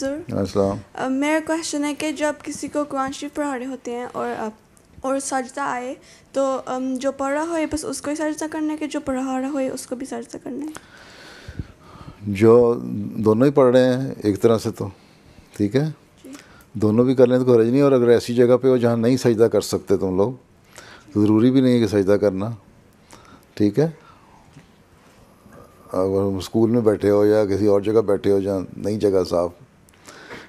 Sir अस्सलाम मेरा question है कि जब किसी को कुरान शरीफ पढ़ा रहे होते हैं और और सजदा आए तो जो पढ़ रहा हो बस उसको ही सजदा करना है कि जो पढ़ा रहा हो उसको भी सजदा करना है? जो दोनों ही पढ़ रहे हैं एक तरह से तो ठीक है? दोनों भी कर लें तो हरज नहीं और अगर ऐसी जगह पे हो जहाँ नहीं सजदा कर सकते तुम लोग तो ज़रूरी भी नहीं है कि सजदा करना ठीक है? अगर स्कूल में बैठे हो या किसी और जगह बैठे हो जहाँ नई जगह साफ़